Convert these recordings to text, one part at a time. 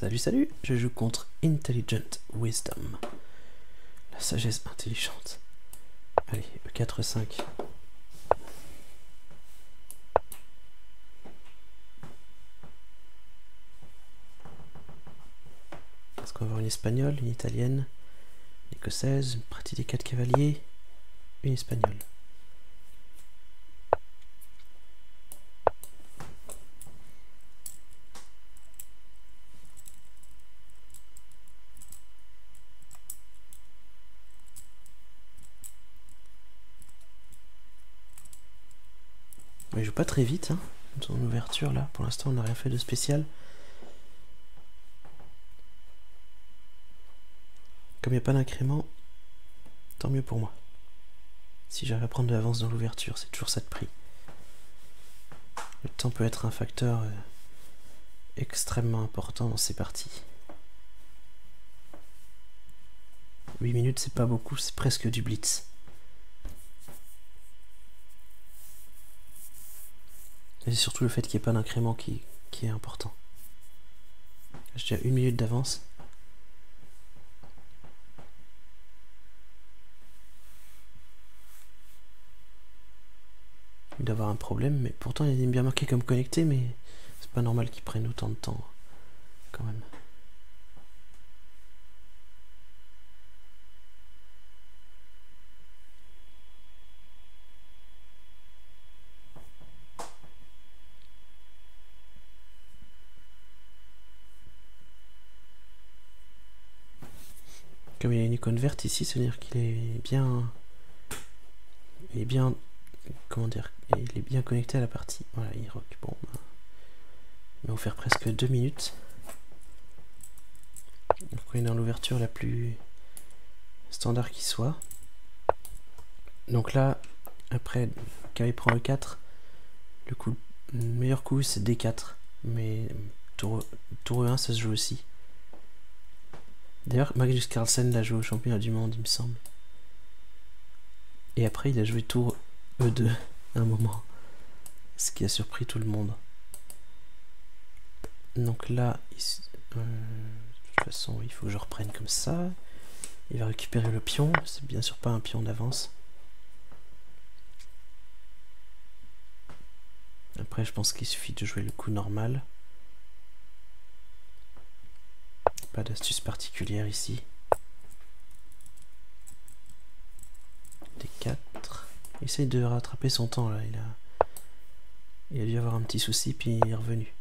Salut, salut, je joue contre Intelligent Wisdom. La sagesse intelligente. Allez, E4, 5. Est-ce qu'on va avoir une espagnole, une italienne, une écossaise, une partie des quatre cavaliers, une espagnole? Il joue pas très vite, hein, son ouverture là. Pour l'instant, on n'a rien fait de spécial. Comme il n'y a pas d'incrément, tant mieux pour moi. Si j'arrive à prendre de l'avance dans l'ouverture, c'est toujours ça de prix. Le temps peut être un facteur euh, extrêmement important dans ces parties. 8 minutes, c'est pas beaucoup, c'est presque du blitz. C'est surtout le fait qu'il n'y ait pas d'incrément qui, est important. J'ai déjà une minute d'avance. Il doit avoir un problème, mais pourtant il est bien marqué comme connecté, mais c'est pas normal qu'il prenne autant de temps quand même. Comme il y a une icône verte ici, c'est-à-dire qu'il est bien... Il est bien... Comment dire Il est bien connecté à la partie. Voilà, il rock. Bon, ben, on va faire presque deux minutes. Donc on est dans l'ouverture la plus standard qui soit. Donc là, après, il prend le 4, le, coup, le meilleur coup c'est D4. Mais tour, tour 1 ça se joue aussi. D'ailleurs, Magnus Carlsen l'a joué au championnat du monde, il me semble. Et après, il a joué tour E2 à un moment. Ce qui a surpris tout le monde. Donc là, euh, de toute façon, il faut que je reprenne comme ça. Il va récupérer le pion. C'est bien sûr pas un pion d'avance. Après, je pense qu'il suffit de jouer le coup normal. Pas d'astuce particulière ici. Des 4. Essaye de rattraper son temps là. Il a, il a dû avoir un petit souci puis il est revenu.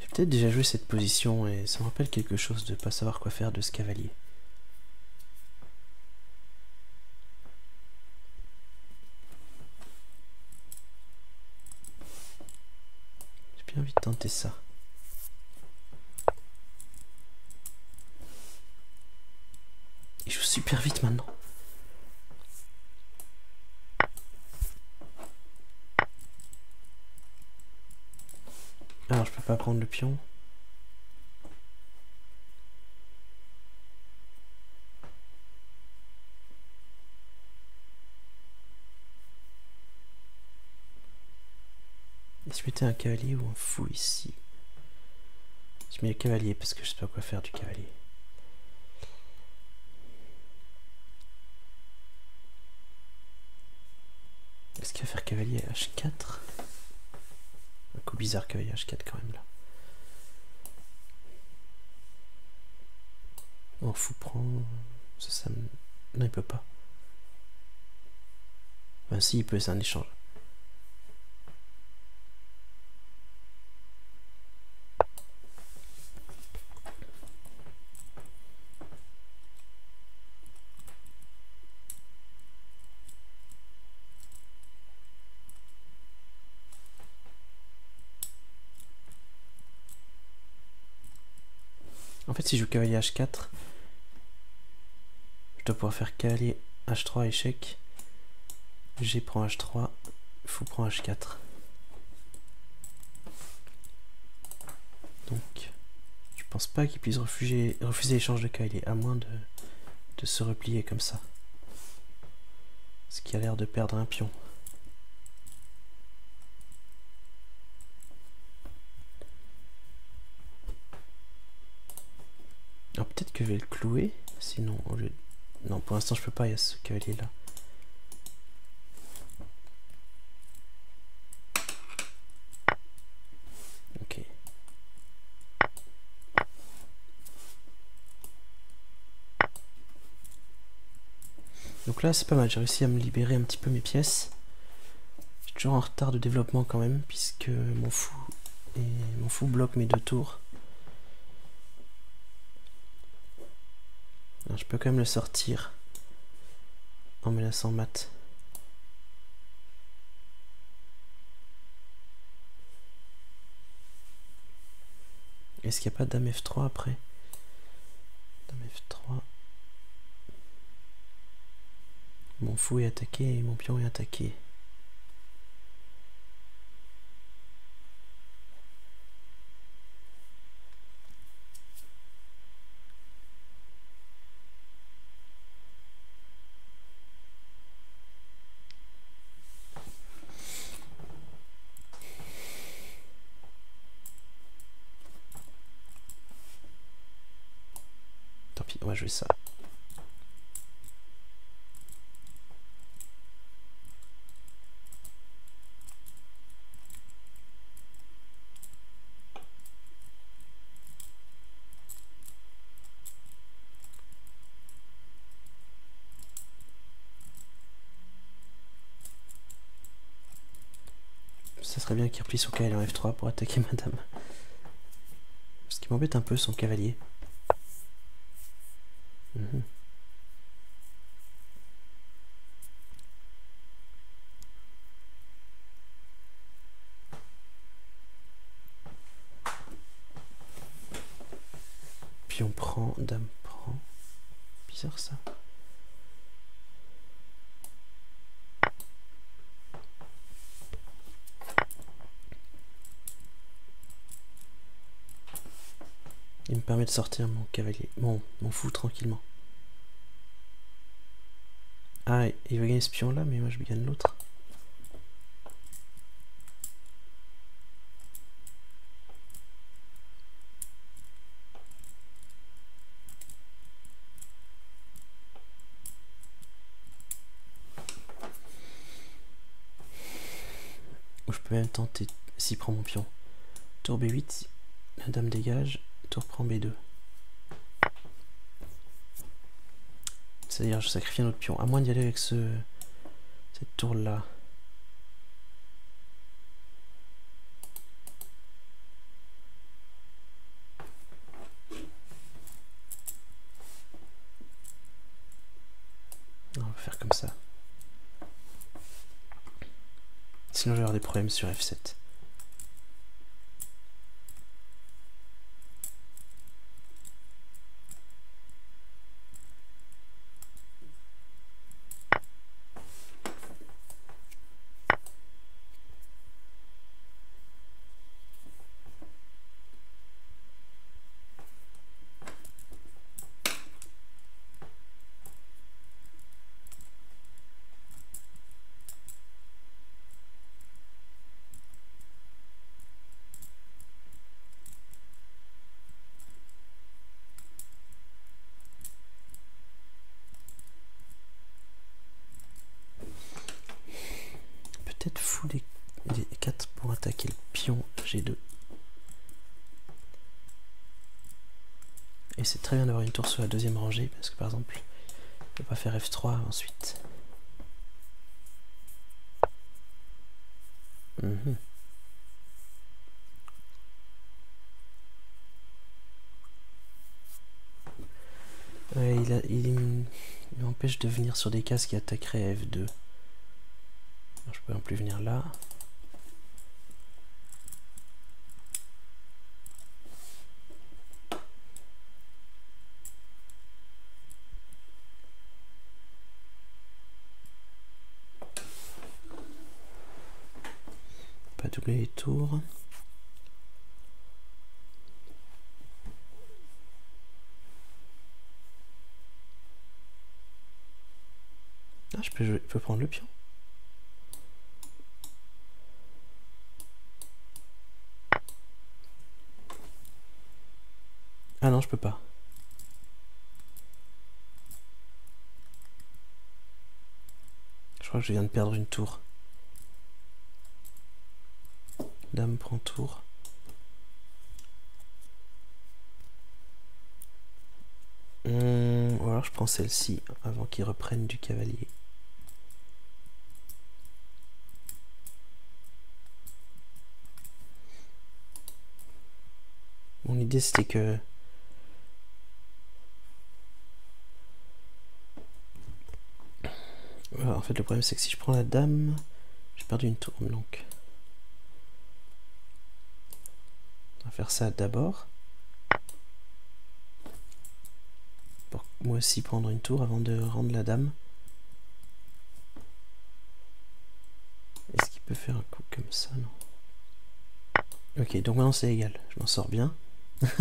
J'ai peut-être déjà joué cette position et ça me rappelle quelque chose de pas savoir quoi faire de ce cavalier. bien tenter ça. Il joue super vite maintenant. Alors je peux pas prendre le pion. Mettais un cavalier ou un fou ici? Je mets le cavalier parce que je sais pas quoi faire du cavalier. Est-ce qu'il va faire cavalier H4 Un coup bizarre cavalier H4 quand même là. Oh, fou prend... Ça, ça Non, il peut pas. Ben si, il peut, c'est un échange. Si je joue cavalier H4, je dois pouvoir faire cavalier H3 échec. G prend H3, fou prend H4. Donc, je pense pas qu'il puisse refuser, refuser l'échange de cavalier, à moins de, de se replier comme ça. Ce qui a l'air de perdre un pion. Peut-être que je vais le clouer. Sinon, Non, pour l'instant, je peux pas, il y a ce cavalier là. Ok. Donc là, c'est pas mal, j'ai réussi à me libérer un petit peu mes pièces. Je suis toujours en retard de développement quand même, puisque mon fou, et mon fou bloque mes deux tours. Je peux quand même le sortir en me laissant mat. Est-ce qu'il n'y a pas dame F3 après? Dame F3. Mon fou est attaqué et mon pion est attaqué. Ça. Ça serait bien qu'il replie son cavalier en F3 pour attaquer madame. Ce qui m'embête un peu son cavalier. Mhm. Puis on prend, dame prend. Bizarre ça. Permet de sortir mon cavalier, mon, mon fou tranquillement. Ah, il veut gagner ce pion là, mais moi je gagne l'autre. Ou je peux même tenter s'il prend mon pion. Tour B8, la dame dégage, tour prend B2. C'est-à-dire je sacrifie un autre pion. À moins d'y aller avec ce cette tour là. On va faire comme ça. Sinon je vais avoir des problèmes sur F7. Et c'est très bien d'avoir une tour sur la deuxième rangée, parce que par exemple, on peut pas faire F3 ensuite. Mhm. il, il, m'empêche de venir sur des cases qui attaqueraient F2. Je peux en plus venir là. doubler les tours. Ah, je peux, je peux prendre le pion. Ah non, je peux pas. Je crois que je viens de perdre une tour. Dame prend tour. Hmm, ou alors je prends celle-ci avant qu'ils reprennent du cavalier. Mon idée c'était que en fait le problème c'est que si je prends la dame, j'ai perdu une tour donc. On va faire ça d'abord. Pour moi aussi prendre une tour avant de rendre la dame. Est-ce qu'il peut faire un coup comme ça Non? Ok, donc maintenant c'est égal. Je m'en sors bien.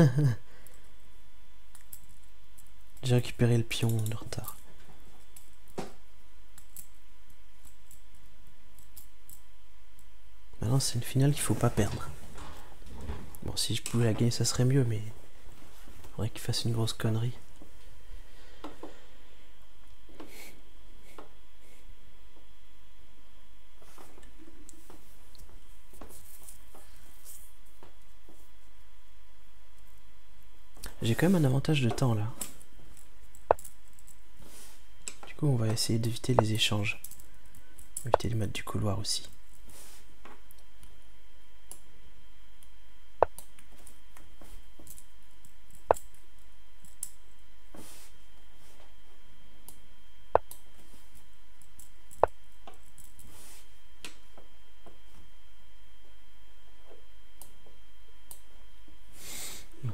J'ai récupéré le pion de retard. C'est une finale qu'il faut pas perdre. Bon si je pouvais la gagner ça serait mieux mais faudrait qu'il fasse une grosse connerie. J'ai quand même un avantage de temps là. Du coup, on va essayer d'éviter les échanges. Éviter les maths du couloir aussi.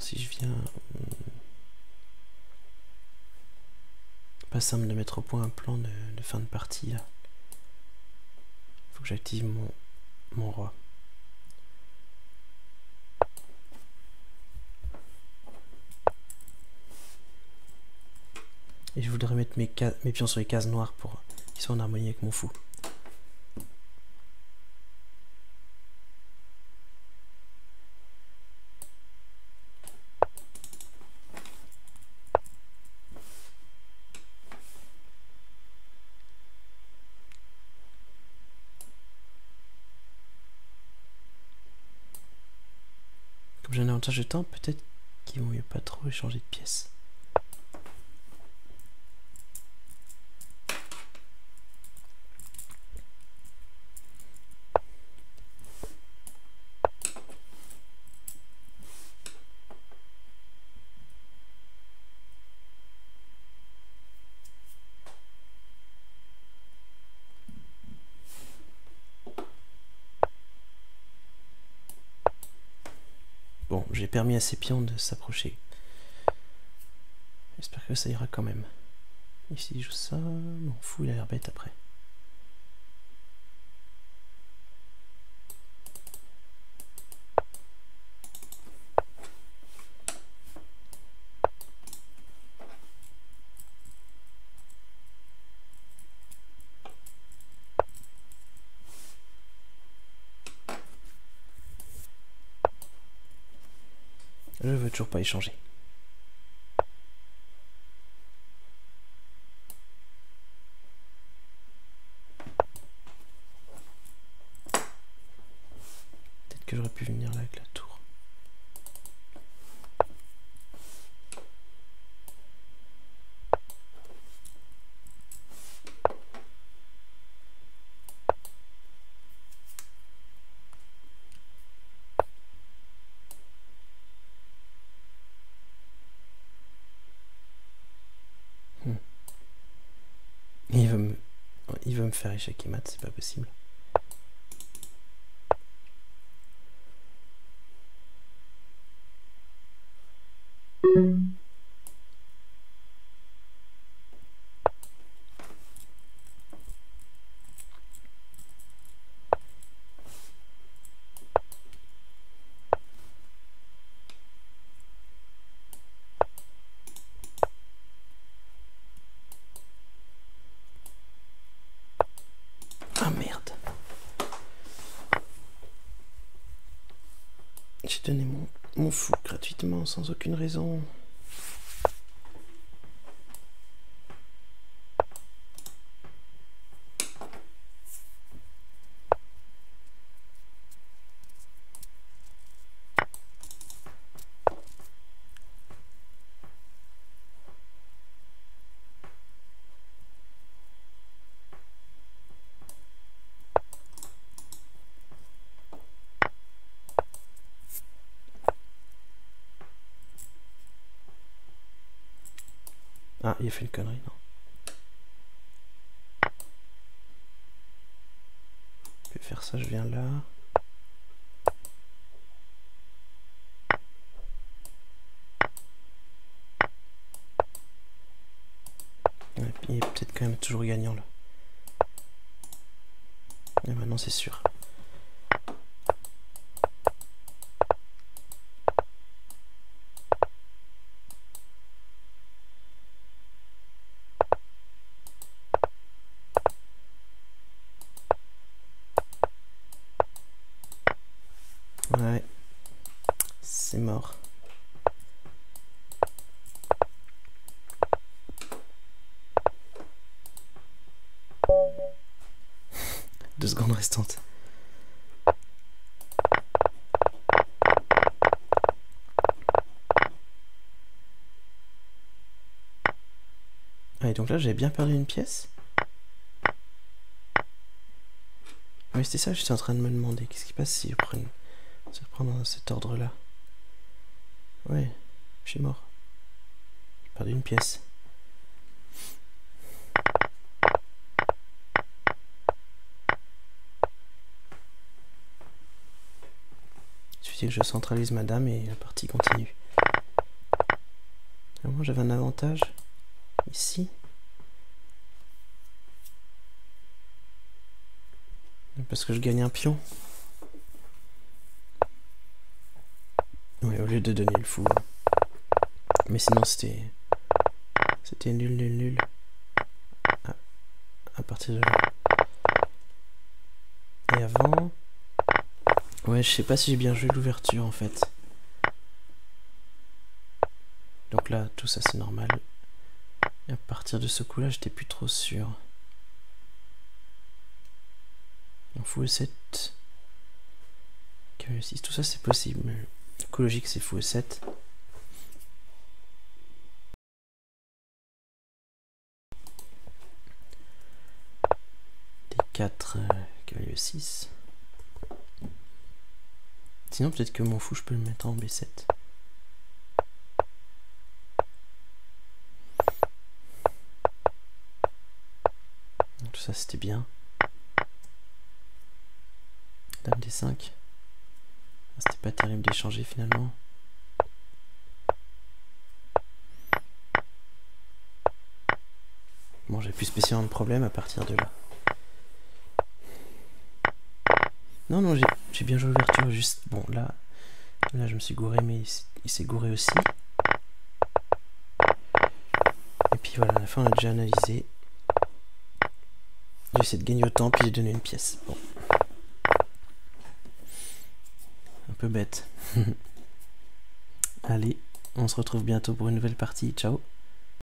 Si je viens... Pas simple de mettre au point un plan de, fin de partie là. Faut que j'active mon, mon roi. Et je voudrais mettre mes, mes pions sur les cases noires pour qu'ils soient en harmonie avec mon fou. Avantage de peut-être qu'il vaut mieux pas trop échanger de pièces. J'ai permis à ces pions de s'approcher. J'espère que ça ira quand même. Ici, je joue ça. M'en fou, il a l'air bête après. Je veux toujours pas échanger. Peut-être que j'aurais pu venir là avec me, faire échec et mat, c'est pas possible. J'ai donné mon, mon fou sans aucune raison. Ah, il a fait une connerie, non. Je vais faire ça, je viens là. il est peut-être quand même toujours gagnant là. Et maintenant c'est sûr. Ouais, c'est mort. Restantes. Ah, et donc là, j'avais bien perdu une pièce? Oui, c'était ça, j'étais en train de me demander. Qu'est-ce qui passe si je prends, si je prends dans cet ordre-là? Ouais, je suis mort. J'ai perdu une pièce. Je centralise ma dame et la partie continue. moi j'avais un avantage ici. Parce que je gagne un pion. Oui, au lieu de donner le fou. Mais sinon c'était... C'était nul, nul, nul. À, à partir de là. Et avant... Ouais, je sais pas si j'ai bien joué l'ouverture en fait. Donc là, tout ça c'est normal. Et à partir de ce coup-là, j'étais plus trop sûr. On fou 7. tout ça c'est possible. Mais le coup logique c'est fou 7. D4, euh, cavalier 6. Sinon, peut-être que mon fou, je peux le mettre en B7. Tout ça, c'était bien. Dame D5. Ah, c'était pas terrible d'échanger finalement. Bon, j'ai plus spécialement de problème à partir de là. Non, non, j'ai bien joué l'ouverture, juste... Bon, là, là, je me suis gouré, mais il s'est gouré aussi. Et puis voilà, à la fin, on a déjà analysé. J'ai essayé de gagner autant, puis j'ai donné une pièce. Bon. Un peu bête. Allez, on se retrouve bientôt pour une nouvelle partie. Ciao